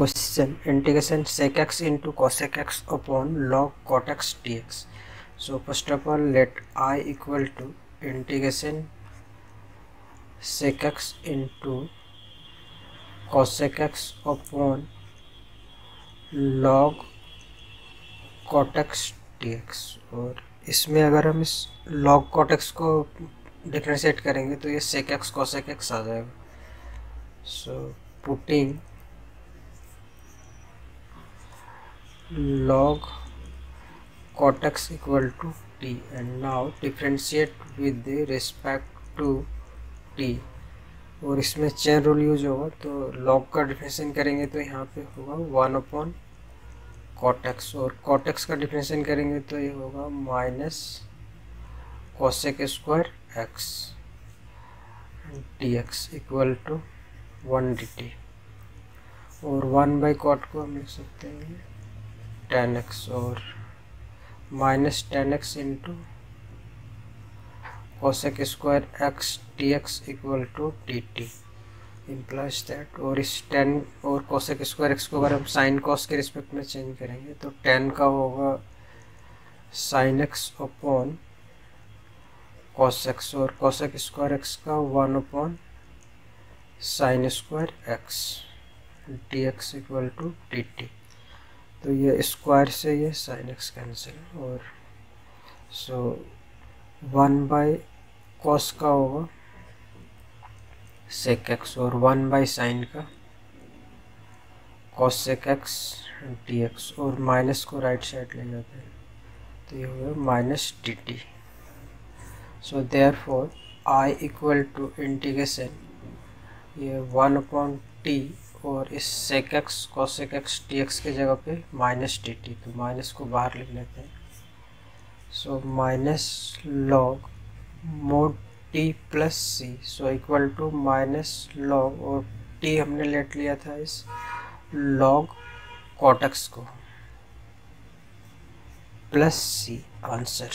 question integration sec x into cosec x upon log cot x dx so first of all let i equal to integration sec x into cosec x upon log cot x dx और इसमें अगर हम इस log cot x को differentiate करेंगे तो ये sec x cosec x आ जाएगा। So putting log cot x equal to t, and now differentiate with the respect t और इसमें चेन रूल यूज़ होगा तो log का डिफ्रेंशिएशन करेंगे तो यहाँ पे होगा वन अपॉन कॉट एक्स और कॉट एक्स का डिफ्रेंशिएशन करेंगे तो ये होगा minus cosec square d x equal to one d और वन बाई कॉट को हम लिख सकते हैं टेन एक्स और minus tan x into cosec square x t x equal to t t implies that और इस टेन और कोसेक स्क्वायर एक्स को अगर हम साइन कॉस के रिस्पेक्ट में चेंज करेंगे तो टेन का होगा sine x upon cos x और कोसेक स्क्वायर एक्स का one upon sine square x d x equal to d t तो ये स्क्वायर से ये साइन एक्स कैंसिल और सो वन बाई कॉस का होगा सेक एक्स और वन बाई साइन का cos sec x d x और माइनस को राइट साइड ले जाते हैं। तो ये होगा minus d t therefore I equal to integration ये वन अपॉन टी और इस sec x cosec x t x के जगह पे माइनस टी टी तो माइनस को बाहर लिख लेते हैं। So minus log mod t plus c so equal to minus log और टी हमने लेट लिया था इस लॉग कॉटक्स को। Plus C answer